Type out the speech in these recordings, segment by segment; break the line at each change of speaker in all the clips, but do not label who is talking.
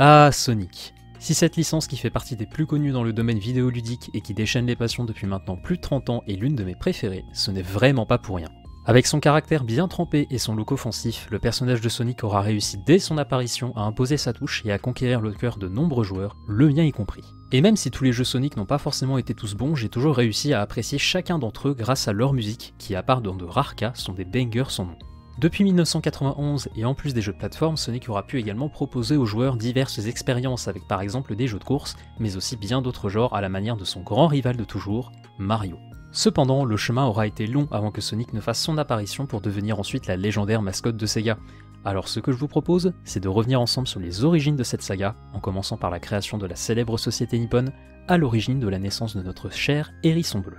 Ah, Sonic. Si cette licence qui fait partie des plus connues dans le domaine vidéoludique et qui déchaîne les passions depuis maintenant plus de 30 ans est l'une de mes préférées, ce n'est vraiment pas pour rien. Avec son caractère bien trempé et son look offensif, le personnage de Sonic aura réussi dès son apparition à imposer sa touche et à conquérir le cœur de nombreux joueurs, le mien y compris. Et même si tous les jeux Sonic n'ont pas forcément été tous bons, j'ai toujours réussi à apprécier chacun d'entre eux grâce à leur musique, qui à part dans de rares cas sont des bangers sans nom. Depuis 1991, et en plus des jeux de plateforme, Sonic aura pu également proposer aux joueurs diverses expériences avec par exemple des jeux de course, mais aussi bien d'autres genres à la manière de son grand rival de toujours, Mario. Cependant, le chemin aura été long avant que Sonic ne fasse son apparition pour devenir ensuite la légendaire mascotte de Sega. Alors ce que je vous propose, c'est de revenir ensemble sur les origines de cette saga, en commençant par la création de la célèbre société Nippon, à l'origine de la naissance de notre cher hérisson bleu.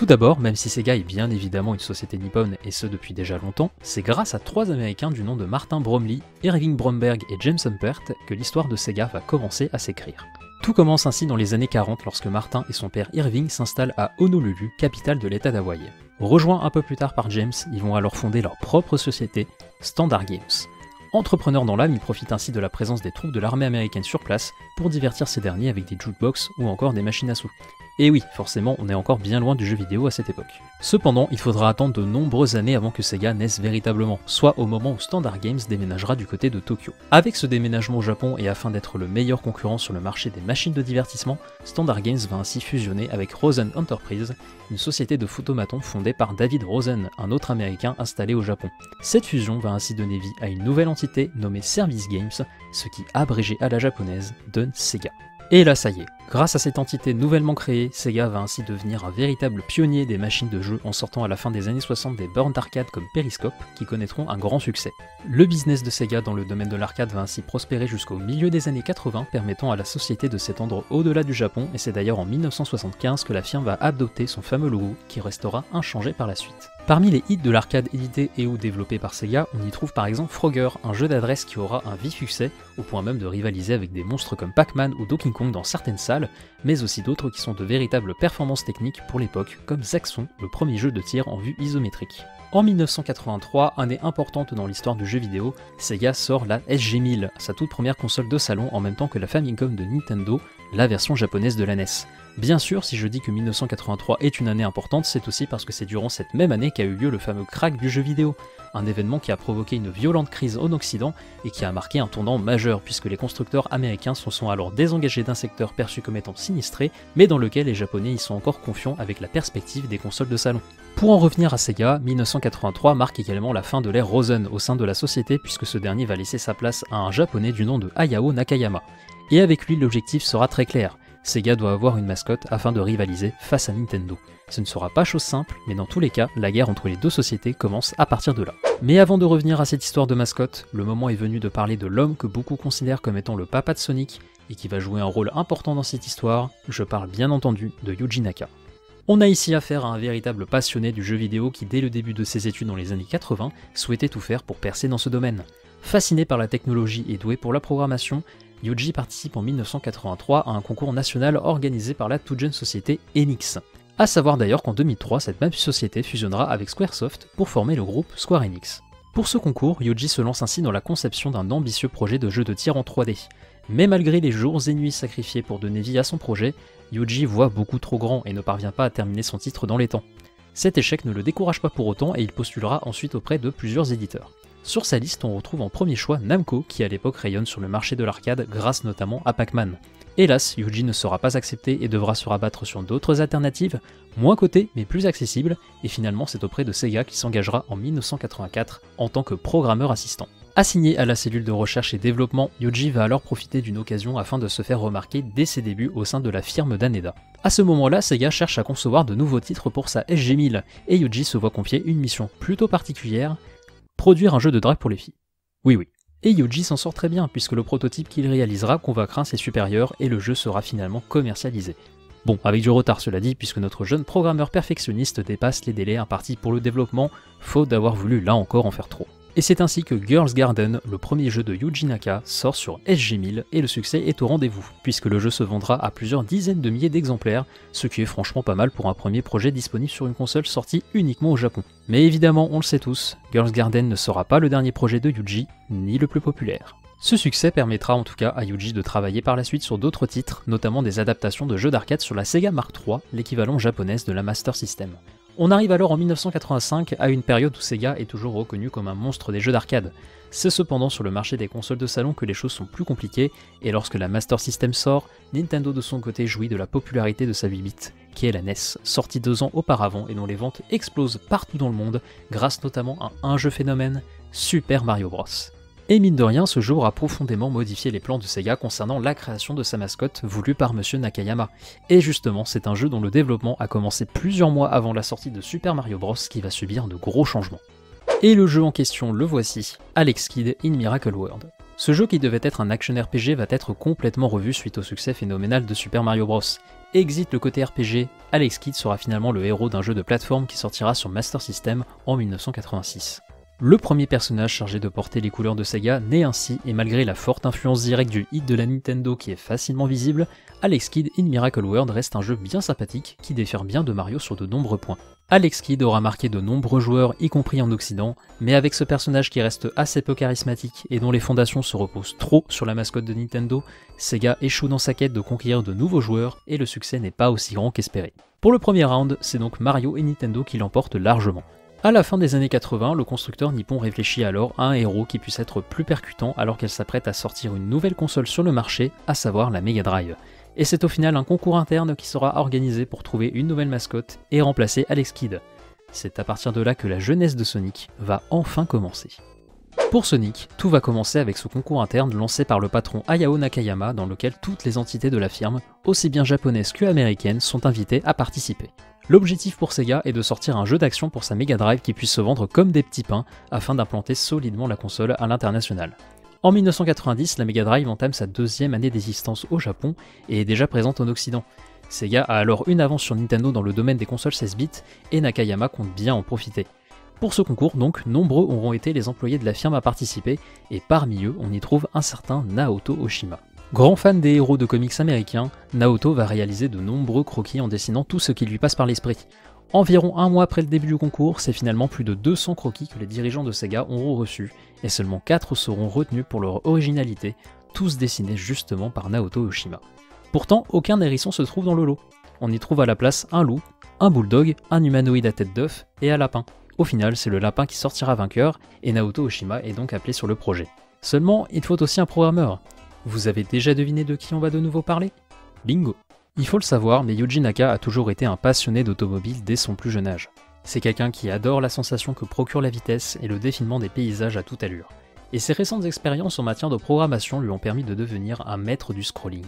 Tout d'abord, même si Sega est bien évidemment une société nippone et ce depuis déjà longtemps, c'est grâce à trois Américains du nom de Martin Bromley, Irving Bromberg et James Humpert que l'histoire de Sega va commencer à s'écrire. Tout commence ainsi dans les années 40 lorsque Martin et son père Irving s'installent à Honolulu, capitale de l'État d'Hawaï. Rejoints un peu plus tard par James, ils vont alors fonder leur propre société, Standard Games. Entrepreneur dans l'âme, il profite ainsi de la présence des troupes de l'armée américaine sur place pour divertir ces derniers avec des jukebox ou encore des machines à sous. Et oui, forcément, on est encore bien loin du jeu vidéo à cette époque. Cependant, il faudra attendre de nombreuses années avant que Sega naisse véritablement, soit au moment où Standard Games déménagera du côté de Tokyo. Avec ce déménagement au Japon et afin d'être le meilleur concurrent sur le marché des machines de divertissement, Standard Games va ainsi fusionner avec Rosen Enterprise, une société de photomatons fondée par David Rosen, un autre américain installé au Japon. Cette fusion va ainsi donner vie à une nouvelle entité nommée Service Games, ce qui, abrégé à la japonaise, donne Sega. Et là ça y est, grâce à cette entité nouvellement créée, Sega va ainsi devenir un véritable pionnier des machines de jeu en sortant à la fin des années 60 des bornes d'arcade comme Periscope qui connaîtront un grand succès. Le business de Sega dans le domaine de l'arcade va ainsi prospérer jusqu'au milieu des années 80 permettant à la société de s'étendre au-delà du Japon et c'est d'ailleurs en 1975 que la firme va adopter son fameux logo qui restera inchangé par la suite. Parmi les hits de l'arcade édités et ou développés par Sega, on y trouve par exemple Frogger, un jeu d'adresse qui aura un vif succès, au point même de rivaliser avec des monstres comme Pac-Man ou Donkey Kong dans certaines salles, mais aussi d'autres qui sont de véritables performances techniques pour l'époque, comme Zaxxon, le premier jeu de tir en vue isométrique. En 1983, année importante dans l'histoire du jeu vidéo, Sega sort la SG-1000, sa toute première console de salon en même temps que la Famicom de Nintendo, la version japonaise de la NES. Bien sûr, si je dis que 1983 est une année importante, c'est aussi parce que c'est durant cette même année qu'a eu lieu le fameux crack du jeu vidéo, un événement qui a provoqué une violente crise en Occident et qui a marqué un tournant majeur puisque les constructeurs américains se sont alors désengagés d'un secteur perçu comme étant sinistré, mais dans lequel les Japonais y sont encore confiants avec la perspective des consoles de salon. Pour en revenir à Sega, 1983 marque également la fin de l'ère Rosen au sein de la société puisque ce dernier va laisser sa place à un japonais du nom de Hayao Nakayama. Et avec lui, l'objectif sera très clair. Sega doit avoir une mascotte afin de rivaliser face à Nintendo. Ce ne sera pas chose simple, mais dans tous les cas, la guerre entre les deux sociétés commence à partir de là. Mais avant de revenir à cette histoire de mascotte, le moment est venu de parler de l'homme que beaucoup considèrent comme étant le papa de Sonic et qui va jouer un rôle important dans cette histoire, je parle bien entendu de Yuji Naka. On a ici affaire à un véritable passionné du jeu vidéo qui, dès le début de ses études dans les années 80, souhaitait tout faire pour percer dans ce domaine. Fasciné par la technologie et doué pour la programmation, Yuji participe en 1983 à un concours national organisé par la toute jeune société Enix. A savoir d'ailleurs qu'en 2003, cette même société fusionnera avec Squaresoft pour former le groupe Square Enix. Pour ce concours, Yuji se lance ainsi dans la conception d'un ambitieux projet de jeu de tir en 3D. Mais malgré les jours et nuits sacrifiés pour donner vie à son projet, Yuji voit beaucoup trop grand et ne parvient pas à terminer son titre dans les temps. Cet échec ne le décourage pas pour autant et il postulera ensuite auprès de plusieurs éditeurs. Sur sa liste, on retrouve en premier choix Namco, qui à l'époque rayonne sur le marché de l'arcade grâce notamment à Pac-Man. Hélas, Yuji ne sera pas accepté et devra se rabattre sur d'autres alternatives, moins cotées mais plus accessibles, et finalement c'est auprès de Sega qu'il s'engagera en 1984 en tant que programmeur assistant. Assigné à la cellule de recherche et développement, Yuji va alors profiter d'une occasion afin de se faire remarquer dès ses débuts au sein de la firme d'Aneda. A ce moment-là, Sega cherche à concevoir de nouveaux titres pour sa SG-1000, et Yuji se voit confier une mission plutôt particulière, produire un jeu de drague pour les filles. Oui oui. Et Yuji s'en sort très bien, puisque le prototype qu'il réalisera convaincra ses supérieurs et le jeu sera finalement commercialisé. Bon, avec du retard cela dit, puisque notre jeune programmeur perfectionniste dépasse les délais impartis pour le développement, faute d'avoir voulu là encore en faire trop. Et c'est ainsi que Girls Garden, le premier jeu de Yuji Naka, sort sur SG1000 et le succès est au rendez-vous, puisque le jeu se vendra à plusieurs dizaines de milliers d'exemplaires, ce qui est franchement pas mal pour un premier projet disponible sur une console sortie uniquement au Japon. Mais évidemment, on le sait tous, Girls Garden ne sera pas le dernier projet de Yuji, ni le plus populaire. Ce succès permettra en tout cas à Yuji de travailler par la suite sur d'autres titres, notamment des adaptations de jeux d'arcade sur la Sega Mark III, l'équivalent japonaise de la Master System. On arrive alors en 1985 à une période où Sega est toujours reconnu comme un monstre des jeux d'arcade. C'est cependant sur le marché des consoles de salon que les choses sont plus compliquées, et lorsque la Master System sort, Nintendo de son côté jouit de la popularité de sa 8 bits, qui est la NES, sortie deux ans auparavant et dont les ventes explosent partout dans le monde, grâce notamment à un jeu phénomène, Super Mario Bros. Et mine de rien, ce jour a profondément modifié les plans de Sega concernant la création de sa mascotte voulue par Monsieur Nakayama. Et justement, c'est un jeu dont le développement a commencé plusieurs mois avant la sortie de Super Mario Bros qui va subir de gros changements. Et le jeu en question, le voici, Alex Kidd in Miracle World. Ce jeu qui devait être un action RPG va être complètement revu suite au succès phénoménal de Super Mario Bros. Exit le côté RPG, Alex Kidd sera finalement le héros d'un jeu de plateforme qui sortira sur Master System en 1986. Le premier personnage chargé de porter les couleurs de Sega naît ainsi, et malgré la forte influence directe du hit de la Nintendo qui est facilement visible, Alex Kidd in Miracle World reste un jeu bien sympathique qui diffère bien de Mario sur de nombreux points. Alex Kidd aura marqué de nombreux joueurs, y compris en Occident, mais avec ce personnage qui reste assez peu charismatique et dont les fondations se reposent trop sur la mascotte de Nintendo, Sega échoue dans sa quête de conquérir de nouveaux joueurs et le succès n'est pas aussi grand qu'espéré. Pour le premier round, c'est donc Mario et Nintendo qui l'emportent largement. À la fin des années 80, le constructeur nippon réfléchit alors à un héros qui puisse être plus percutant alors qu'elle s'apprête à sortir une nouvelle console sur le marché, à savoir la Mega Drive. Et c'est au final un concours interne qui sera organisé pour trouver une nouvelle mascotte et remplacer Alex Kidd. C'est à partir de là que la jeunesse de Sonic va enfin commencer. Pour Sonic, tout va commencer avec ce concours interne lancé par le patron Hayao Nakayama dans lequel toutes les entités de la firme, aussi bien japonaises que américaines, sont invitées à participer. L'objectif pour Sega est de sortir un jeu d'action pour sa Mega Drive qui puisse se vendre comme des petits pains afin d'implanter solidement la console à l'international. En 1990, la Mega Drive entame sa deuxième année d'existence au Japon et est déjà présente en Occident. Sega a alors une avance sur Nintendo dans le domaine des consoles 16 bits et Nakayama compte bien en profiter. Pour ce concours, donc, nombreux auront été les employés de la firme à participer, et parmi eux, on y trouve un certain Naoto Oshima. Grand fan des héros de comics américains, Naoto va réaliser de nombreux croquis en dessinant tout ce qui lui passe par l'esprit. Environ un mois après le début du concours, c'est finalement plus de 200 croquis que les dirigeants de Sega auront reçus, et seulement 4 seront retenus pour leur originalité, tous dessinés justement par Naoto Oshima. Pourtant, aucun hérisson se trouve dans le lot. On y trouve à la place un loup, un bulldog, un humanoïde à tête d'œuf et un lapin. Au final, c'est le lapin qui sortira vainqueur, et Naoto Oshima est donc appelé sur le projet. Seulement, il faut aussi un programmeur, vous avez déjà deviné de qui on va de nouveau parler? Bingo Il faut le savoir, mais Yuji Naka a toujours été un passionné d'automobile dès son plus jeune âge. C'est quelqu'un qui adore la sensation que procure la vitesse et le défilement des paysages à toute allure. Et ses récentes expériences en matière de programmation lui ont permis de devenir un maître du scrolling.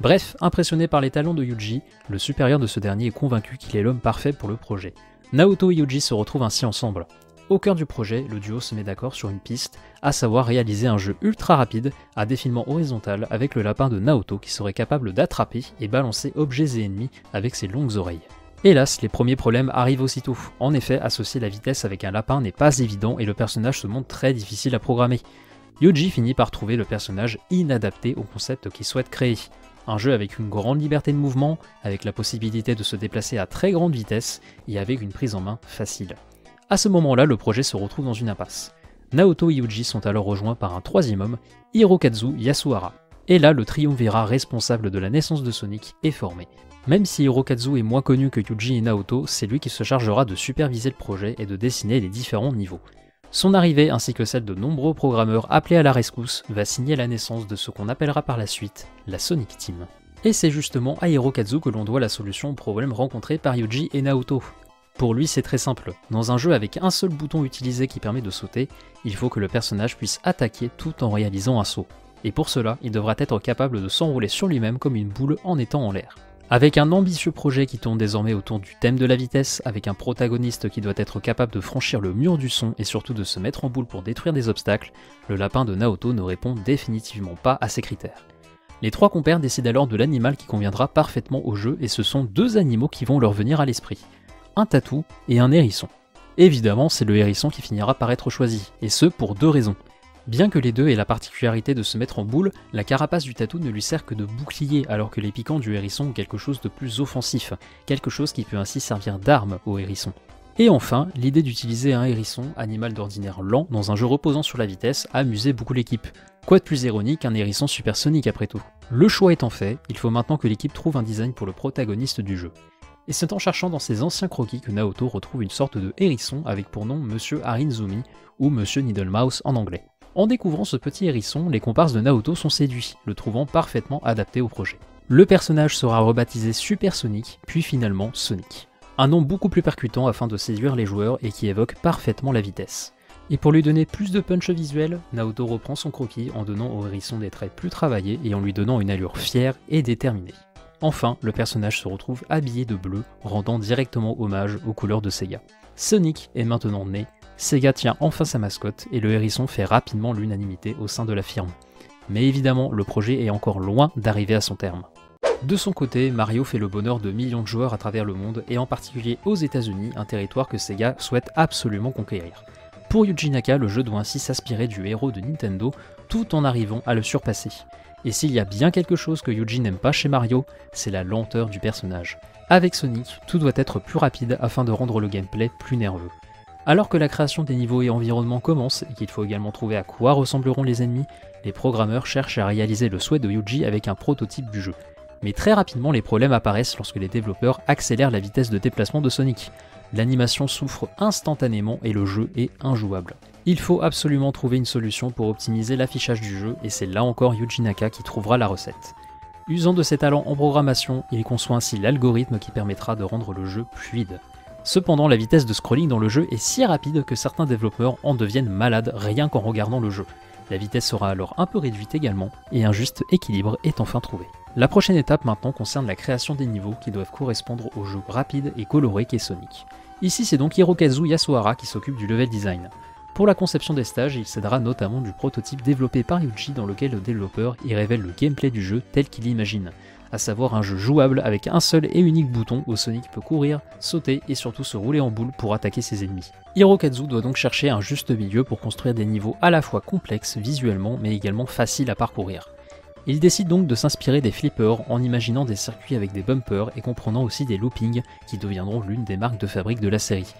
Bref, impressionné par les talents de Yuji, le supérieur de ce dernier est convaincu qu'il est l'homme parfait pour le projet. Naoto et Yuji se retrouvent ainsi ensemble. Au cœur du projet, le duo se met d'accord sur une piste, à savoir réaliser un jeu ultra rapide à défilement horizontal avec le lapin de Naoto qui serait capable d'attraper et balancer objets et ennemis avec ses longues oreilles. Hélas, les premiers problèmes arrivent aussitôt. En effet, associer la vitesse avec un lapin n'est pas évident et le personnage se montre très difficile à programmer. Yoji finit par trouver le personnage inadapté au concept qu'il souhaite créer. Un jeu avec une grande liberté de mouvement, avec la possibilité de se déplacer à très grande vitesse et avec une prise en main facile. À ce moment-là, le projet se retrouve dans une impasse. Naoto et Yuji sont alors rejoints par un troisième homme, Hirokazu Yasuhara. Et là, le triumvirat responsable de la naissance de Sonic est formé. Même si Hirokazu est moins connu que Yuji et Naoto, c'est lui qui se chargera de superviser le projet et de dessiner les différents niveaux. Son arrivée ainsi que celle de nombreux programmeurs appelés à la rescousse va signer la naissance de ce qu'on appellera par la suite la Sonic Team. Et c'est justement à Hirokazu que l'on doit la solution au problème rencontré par Yuji et Naoto, pour lui, c'est très simple. Dans un jeu avec un seul bouton utilisé qui permet de sauter, il faut que le personnage puisse attaquer tout en réalisant un saut. Et pour cela, il devra être capable de s'enrouler sur lui-même comme une boule en étant en l'air. Avec un ambitieux projet qui tourne désormais autour du thème de la vitesse, avec un protagoniste qui doit être capable de franchir le mur du son et surtout de se mettre en boule pour détruire des obstacles, le lapin de Naoto ne répond définitivement pas à ces critères. Les trois compères décident alors de l'animal qui conviendra parfaitement au jeu et ce sont deux animaux qui vont leur venir à l'esprit un tatou et un hérisson. Évidemment, c'est le hérisson qui finira par être choisi, et ce pour deux raisons. Bien que les deux aient la particularité de se mettre en boule, la carapace du tatou ne lui sert que de bouclier alors que les piquants du hérisson ont quelque chose de plus offensif, quelque chose qui peut ainsi servir d'arme au hérisson. Et enfin, l'idée d'utiliser un hérisson, animal d'ordinaire lent, dans un jeu reposant sur la vitesse, a amusé beaucoup l'équipe. Quoi de plus ironique qu'un hérisson supersonique après tout? Le choix étant fait, il faut maintenant que l'équipe trouve un design pour le protagoniste du jeu. Et c'est en cherchant dans ses anciens croquis que Naoto retrouve une sorte de hérisson avec pour nom Monsieur Harinzumi ou Monsieur Needlemouse en anglais. En découvrant ce petit hérisson, les comparses de Naoto sont séduits, le trouvant parfaitement adapté au projet. Le personnage sera rebaptisé Super Sonic, puis finalement Sonic. Un nom beaucoup plus percutant afin de séduire les joueurs et qui évoque parfaitement la vitesse. Et pour lui donner plus de punch visuel, Naoto reprend son croquis en donnant au hérisson des traits plus travaillés et en lui donnant une allure fière et déterminée. Enfin, le personnage se retrouve habillé de bleu, rendant directement hommage aux couleurs de Sega. Sonic est maintenant né, Sega tient enfin sa mascotte et le hérisson fait rapidement l'unanimité au sein de la firme. Mais évidemment, le projet est encore loin d'arriver à son terme. De son côté, Mario fait le bonheur de millions de joueurs à travers le monde et en particulier aux États-Unis, un territoire que Sega souhaite absolument conquérir. Pour Yuji Naka, le jeu doit ainsi s'aspirer du héros de Nintendo tout en arrivant à le surpasser. Et s'il y a bien quelque chose que Yuji n'aime pas chez Mario, c'est la lenteur du personnage. Avec Sonic, tout doit être plus rapide afin de rendre le gameplay plus nerveux. Alors que la création des niveaux et environnements commence et qu'il faut également trouver à quoi ressembleront les ennemis, les programmeurs cherchent à réaliser le souhait de Yuji avec un prototype du jeu. Mais très rapidement, les problèmes apparaissent lorsque les développeurs accélèrent la vitesse de déplacement de Sonic. L'animation souffre instantanément et le jeu est injouable. Il faut absolument trouver une solution pour optimiser l'affichage du jeu et c'est là encore Yuji Naka qui trouvera la recette. Usant de ses talents en programmation, il conçoit ainsi l'algorithme qui permettra de rendre le jeu fluide. Cependant, la vitesse de scrolling dans le jeu est si rapide que certains développeurs en deviennent malades rien qu'en regardant le jeu. La vitesse sera alors un peu réduite également, et un juste équilibre est enfin trouvé. La prochaine étape maintenant concerne la création des niveaux qui doivent correspondre au jeu rapide et coloré qu'est Sonic. Ici c'est donc Hirokazu Yasuhara qui s'occupe du level design. Pour la conception des stages, il s'aidera notamment du prototype développé par Yuji dans lequel le développeur y révèle le gameplay du jeu tel qu'il l'imagine, à savoir un jeu jouable avec un seul et unique bouton où Sonic peut courir, sauter et surtout se rouler en boule pour attaquer ses ennemis. Hirokazu doit donc chercher un juste milieu pour construire des niveaux à la fois complexes visuellement mais également faciles à parcourir. Il décide donc de s'inspirer des flippers en imaginant des circuits avec des bumpers et comprenant aussi des loopings qui deviendront l'une des marques de fabrique de la série.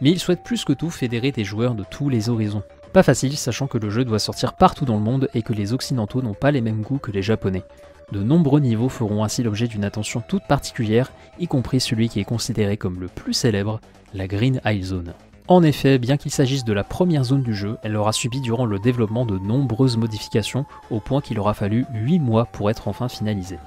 Mais il souhaite plus que tout fédérer des joueurs de tous les horizons. Pas facile sachant que le jeu doit sortir partout dans le monde et que les occidentaux n'ont pas les mêmes goûts que les japonais. De nombreux niveaux feront ainsi l'objet d'une attention toute particulière, y compris celui qui est considéré comme le plus célèbre, la Green Isle Zone. En effet, bien qu'il s'agisse de la première zone du jeu, elle aura subi durant le développement de nombreuses modifications, au point qu'il aura fallu 8 mois pour être enfin finalisée.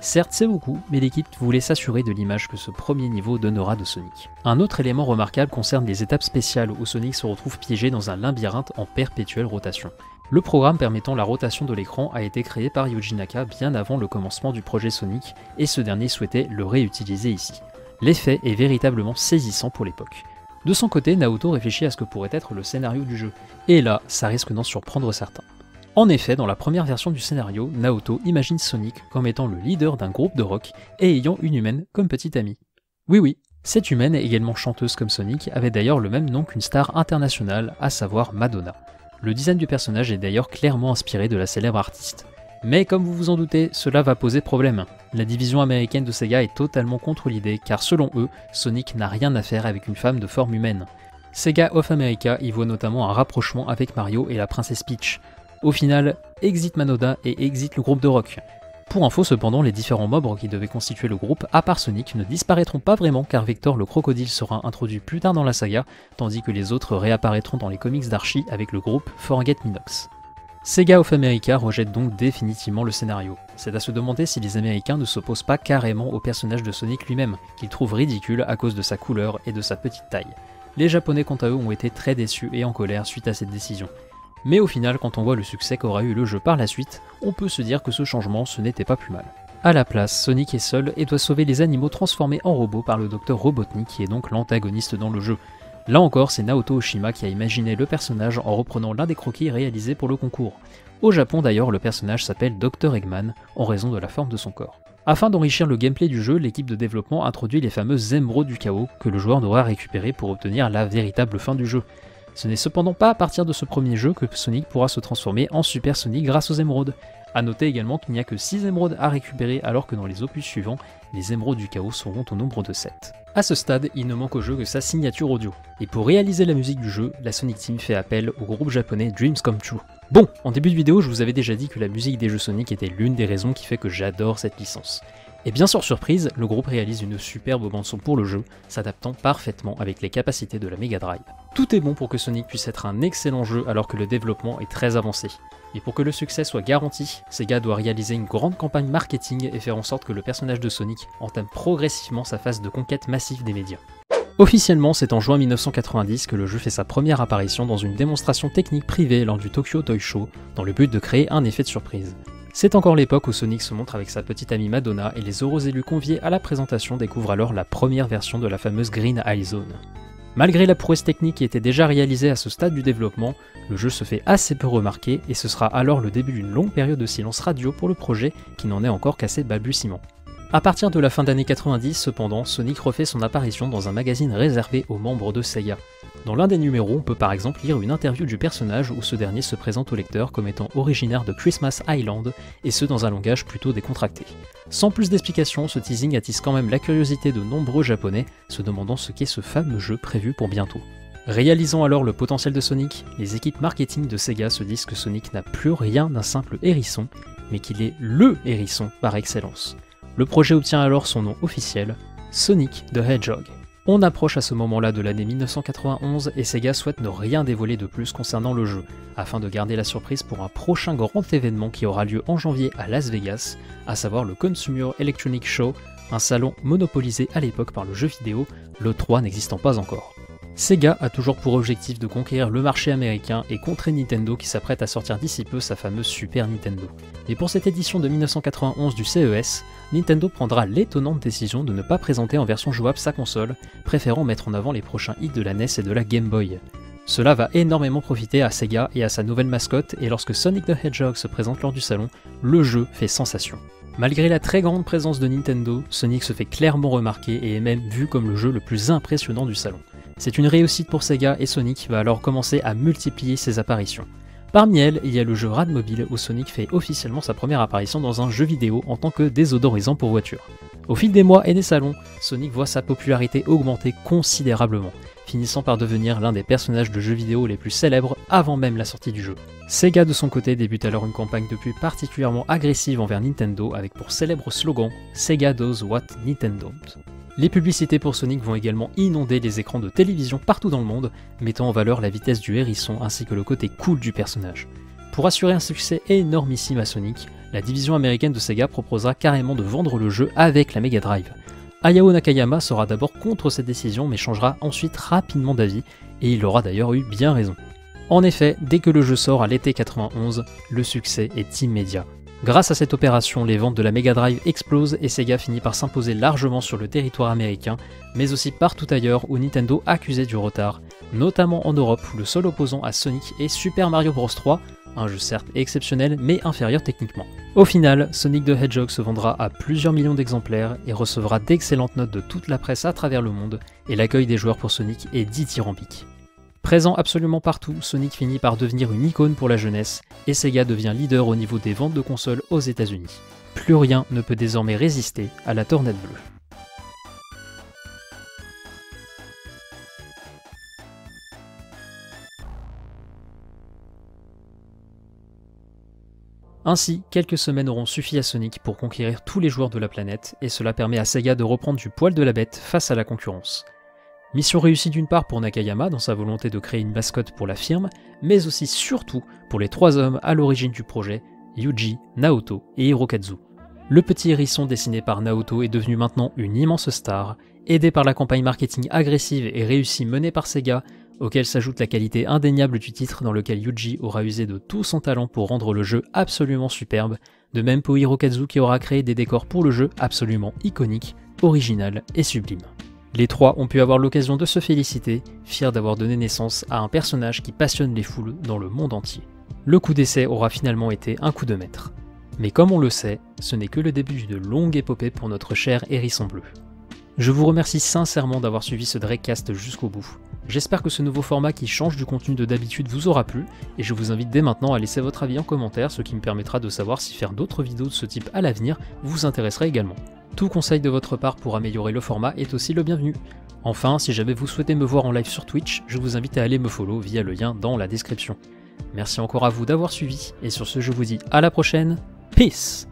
Certes, c'est beaucoup, mais l'équipe voulait s'assurer de l'image que ce premier niveau donnera de Sonic. Un autre élément remarquable concerne les étapes spéciales où Sonic se retrouve piégé dans un labyrinthe en perpétuelle rotation. Le programme permettant la rotation de l'écran a été créé par Yuji Naka bien avant le commencement du projet Sonic, et ce dernier souhaitait le réutiliser ici. L'effet est véritablement saisissant pour l'époque. De son côté, Naoto réfléchit à ce que pourrait être le scénario du jeu, et là, ça risque d'en surprendre certains. En effet, dans la première version du scénario, Naoto imagine Sonic comme étant le leader d'un groupe de rock et ayant une humaine comme petite amie. Oui oui, cette humaine, également chanteuse comme Sonic, avait d'ailleurs le même nom qu'une star internationale, à savoir Madonna. Le design du personnage est d'ailleurs clairement inspiré de la célèbre artiste. Mais comme vous vous en doutez, cela va poser problème. La division américaine de Sega est totalement contre l'idée car selon eux, Sonic n'a rien à faire avec une femme de forme humaine. Sega of America y voit notamment un rapprochement avec Mario et la princesse Peach. Au final, exit Manoda et exit le groupe de rock. Pour info cependant, les différents membres qui devaient constituer le groupe, à part Sonic, ne disparaîtront pas vraiment car Victor le crocodile sera introduit plus tard dans la saga, tandis que les autres réapparaîtront dans les comics d'Archie avec le groupe Forget Minox. Sega of America rejette donc définitivement le scénario. C'est à se demander si les Américains ne s'opposent pas carrément au personnage de Sonic lui-même, qu'ils trouvent ridicule à cause de sa couleur et de sa petite taille. Les Japonais quant à eux ont été très déçus et en colère suite à cette décision. Mais au final, quand on voit le succès qu'aura eu le jeu par la suite, on peut se dire que ce changement, ce n'était pas plus mal. A la place, Sonic est seul et doit sauver les animaux transformés en robots par le docteur Robotnik qui est donc l'antagoniste dans le jeu. Là encore, c'est Naoto Oshima qui a imaginé le personnage en reprenant l'un des croquis réalisés pour le concours. Au Japon d'ailleurs, le personnage s'appelle Dr Eggman en raison de la forme de son corps. Afin d'enrichir le gameplay du jeu, l'équipe de développement introduit les fameuses émeraudes du chaos que le joueur devra récupérer pour obtenir la véritable fin du jeu. Ce n'est cependant pas à partir de ce premier jeu que Sonic pourra se transformer en Super Sonic grâce aux émeraudes. A noter également qu'il n'y a que 6 émeraudes à récupérer alors que dans les opus suivants, les émeraudes du chaos seront au nombre de 7. A ce stade, il ne manque au jeu que sa signature audio. Et pour réaliser la musique du jeu, la Sonic Team fait appel au groupe japonais Dreams Come True. Bon, en début de vidéo, je vous avais déjà dit que la musique des jeux Sonic était l'une des raisons qui fait que j'adore cette licence. Et bien sûr surprise, le groupe réalise une superbe bande son pour le jeu, s'adaptant parfaitement avec les capacités de la Mega Drive. Tout est bon pour que Sonic puisse être un excellent jeu alors que le développement est très avancé. Et pour que le succès soit garanti, Sega doit réaliser une grande campagne marketing et faire en sorte que le personnage de Sonic entame progressivement sa phase de conquête massive des médias. Officiellement, c'est en juin 1990 que le jeu fait sa première apparition dans une démonstration technique privée lors du Tokyo Toy Show, dans le but de créer un effet de surprise. C'est encore l'époque où Sonic se montre avec sa petite amie Madonna et les heureux élus conviés à la présentation découvrent alors la première version de la fameuse Green High Zone. Malgré la prouesse technique qui était déjà réalisée à ce stade du développement, le jeu se fait assez peu remarquer et ce sera alors le début d'une longue période de silence radio pour le projet qui n'en est encore qu'à ses balbutiements. A partir de la fin d'année 90, cependant, Sonic refait son apparition dans un magazine réservé aux membres de Sega. Dans l'un des numéros, on peut par exemple lire une interview du personnage où ce dernier se présente au lecteur comme étant originaire de Christmas Island, et ce dans un langage plutôt décontracté. Sans plus d'explications, ce teasing attise quand même la curiosité de nombreux japonais, se demandant ce qu'est ce fameux jeu prévu pour bientôt. Réalisant alors le potentiel de Sonic, les équipes marketing de Sega se disent que Sonic n'a plus rien d'un simple hérisson, mais qu'il est LE hérisson par excellence. Le projet obtient alors son nom officiel, Sonic the Hedgehog. On approche à ce moment-là de l'année 1991 et Sega souhaite ne rien dévoiler de plus concernant le jeu, afin de garder la surprise pour un prochain grand événement qui aura lieu en janvier à Las Vegas, à savoir le Consumer Electronic Show, un salon monopolisé à l'époque par le jeu vidéo, le 3 n'existant pas encore. Sega a toujours pour objectif de conquérir le marché américain et contrer Nintendo qui s'apprête à sortir d'ici peu sa fameuse Super Nintendo. Et pour cette édition de 1991 du CES, Nintendo prendra l'étonnante décision de ne pas présenter en version jouable sa console, préférant mettre en avant les prochains hits de la NES et de la Game Boy. Cela va énormément profiter à Sega et à sa nouvelle mascotte, et lorsque Sonic the Hedgehog se présente lors du salon, le jeu fait sensation. Malgré la très grande présence de Nintendo, Sonic se fait clairement remarquer et est même vu comme le jeu le plus impressionnant du salon. C'est une réussite pour Sega et Sonic va alors commencer à multiplier ses apparitions. Parmi elles, il y a le jeu Rad Mobile où Sonic fait officiellement sa première apparition dans un jeu vidéo en tant que désodorisant pour voiture. Au fil des mois et des salons, Sonic voit sa popularité augmenter considérablement, finissant par devenir l'un des personnages de jeux vidéo les plus célèbres avant même la sortie du jeu. Sega de son côté débute alors une campagne de pub particulièrement agressive envers Nintendo avec pour célèbre slogan Sega does what Nintendo. Les publicités pour Sonic vont également inonder les écrans de télévision partout dans le monde, mettant en valeur la vitesse du hérisson ainsi que le côté cool du personnage. Pour assurer un succès énormissime à Sonic, la division américaine de Sega proposera carrément de vendre le jeu avec la Mega Drive. Hayao Nakayama sera d'abord contre cette décision mais changera ensuite rapidement d'avis, et il aura d'ailleurs eu bien raison. En effet, dès que le jeu sort à l'été 91, le succès est immédiat. Grâce à cette opération, les ventes de la Mega Drive explosent et Sega finit par s'imposer largement sur le territoire américain, mais aussi partout ailleurs où Nintendo accusait du retard, notamment en Europe où le seul opposant à Sonic est Super Mario Bros 3, un jeu certes exceptionnel mais inférieur techniquement. Au final, Sonic the Hedgehog se vendra à plusieurs millions d'exemplaires et recevra d'excellentes notes de toute la presse à travers le monde, et l'accueil des joueurs pour Sonic est dithyrambique. Présent absolument partout, Sonic finit par devenir une icône pour la jeunesse, et Sega devient leader au niveau des ventes de consoles aux États-Unis. Plus rien ne peut désormais résister à la tornade bleue. Ainsi, quelques semaines auront suffi à Sonic pour conquérir tous les joueurs de la planète, et cela permet à Sega de reprendre du poil de la bête face à la concurrence. Mission réussie d'une part pour Nakayama dans sa volonté de créer une mascotte pour la firme, mais aussi surtout pour les trois hommes à l'origine du projet, Yuji, Naoto et Hirokazu. Le petit hérisson dessiné par Naoto est devenu maintenant une immense star, aidé par la campagne marketing agressive et réussie menée par Sega, auquel s'ajoute la qualité indéniable du titre dans lequel Yuji aura usé de tout son talent pour rendre le jeu absolument superbe, de même pour Hirokazu qui aura créé des décors pour le jeu absolument iconiques, original et sublime. Les trois ont pu avoir l'occasion de se féliciter, fiers d'avoir donné naissance à un personnage qui passionne les foules dans le monde entier. Le coup d'essai aura finalement été un coup de maître. Mais comme on le sait, ce n'est que le début d'une longue épopée pour notre cher hérisson bleu. Je vous remercie sincèrement d'avoir suivi ce Drakecast jusqu'au bout. J'espère que ce nouveau format qui change du contenu de d'habitude vous aura plu, et je vous invite dès maintenant à laisser votre avis en commentaire, ce qui me permettra de savoir si faire d'autres vidéos de ce type à l'avenir vous intéresserait également. Tout conseil de votre part pour améliorer le format est aussi le bienvenu. Enfin, si jamais vous souhaitez me voir en live sur Twitch, je vous invite à aller me follow via le lien dans la description. Merci encore à vous d'avoir suivi, et sur ce je vous dis à la prochaine, peace